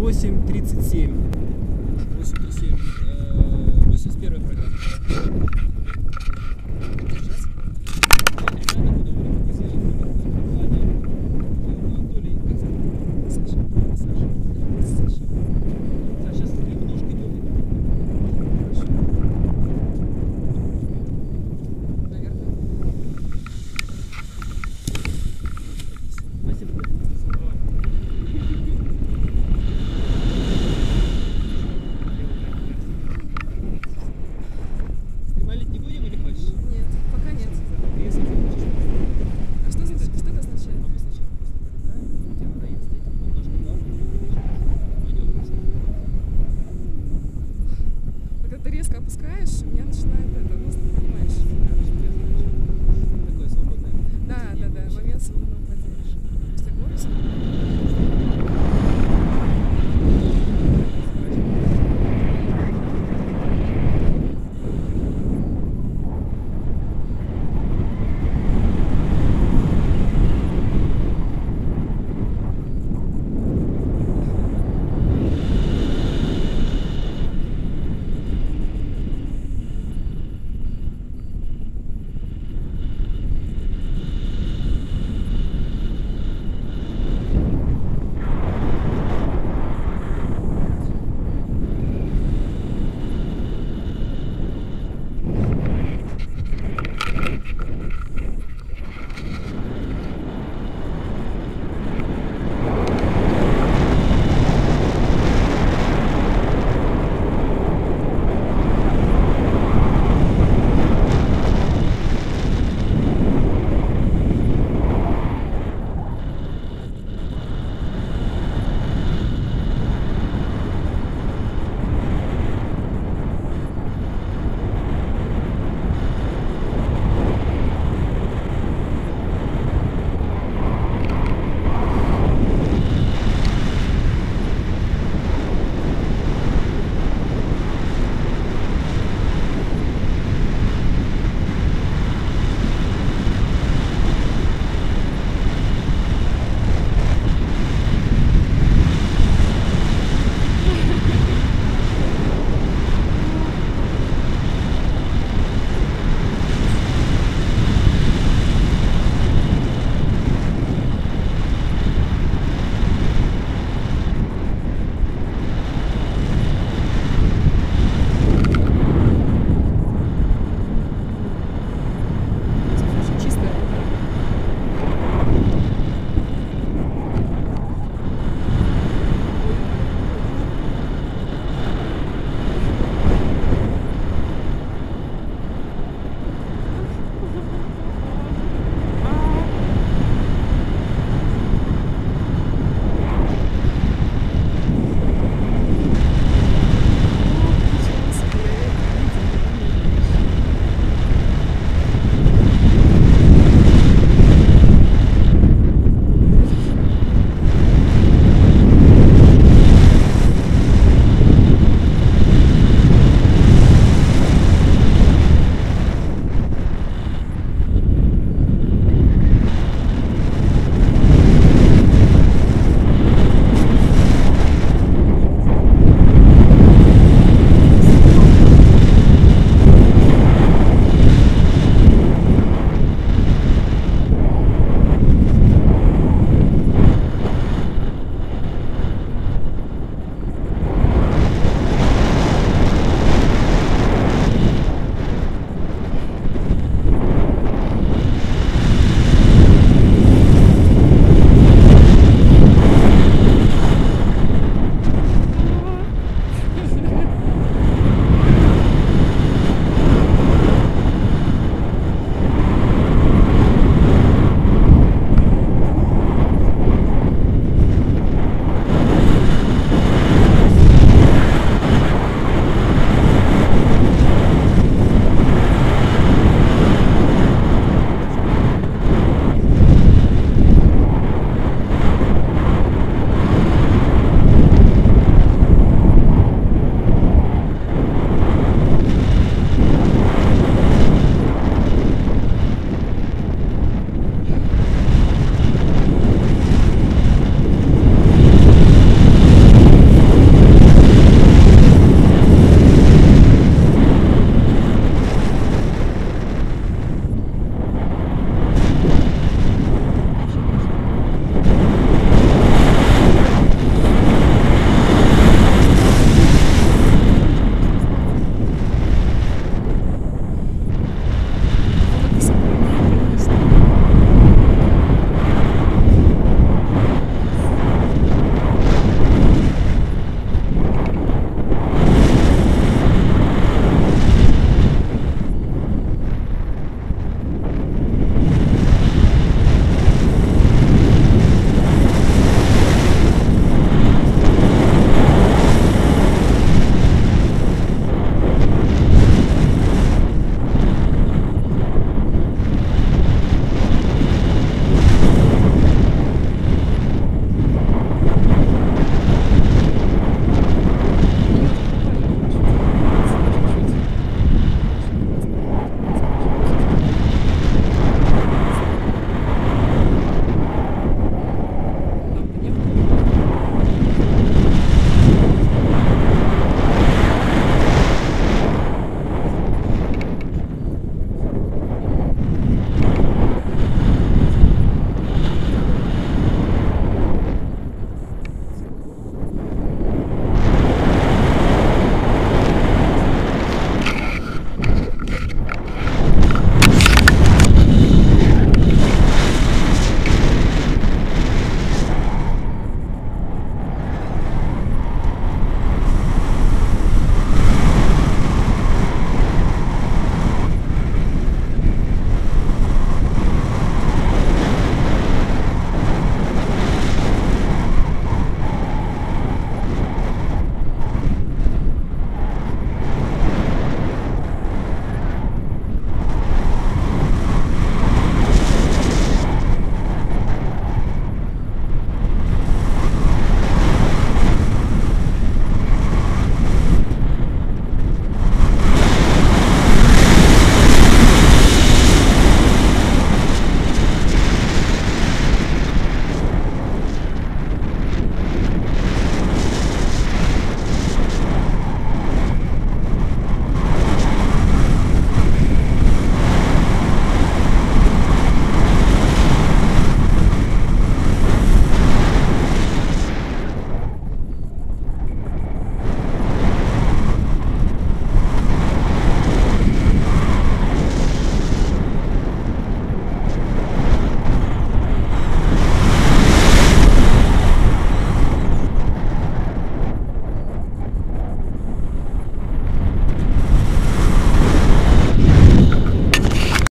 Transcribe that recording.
8.37. 837. Э, 81 программа. Сейчас?